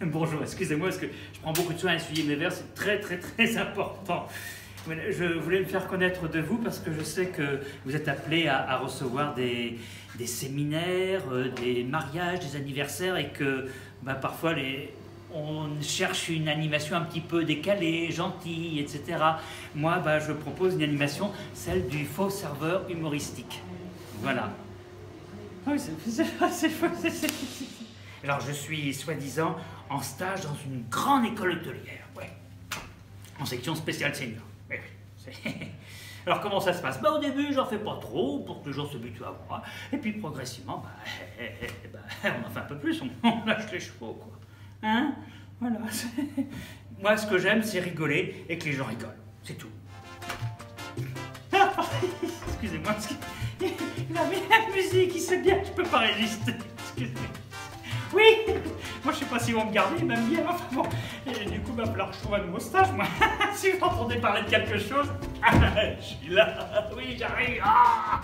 Bonjour, excusez-moi parce que je prends beaucoup de soin à essuyer mes verres, c'est très très très important. Je voulais me faire connaître de vous parce que je sais que vous êtes appelé à, recevoir des, séminaires, euh, des mariages, des anniversaires et que bah, parfois on cherche une animation un petit peu décalée, gentille, etc. Moi, bah, je propose une animation, celle du faux serveur humoristique. Voilà. Ah oui, c'est Alors, je suis soi-disant en stage dans une grande école hôtelière, ouais. En section spéciale senior. Alors comment ça se passe? Bah, Au début, j'en fais pas trop pour que les gens à moi. Et puis progressivement, bah, eh, eh, eh, bah, on en fait un peu plus, on, lâche les chevaux. Quoi. Hein? Voilà. Moi, ce que j'aime, c'est rigoler et que les gens rigolent. C'est tout. Excusez-moi, il a mis la musique, il sait bien que je peux pas résister. Excusez-moi. Oui Moi, je sais pas s'ils vont me garder, m'aiment bien, enfin bon. Et du coup, va falloir que je trouve un nouveau stage, moi. si vous entendez parler de quelque chose, je suis là. Oui, j'arrive. Ah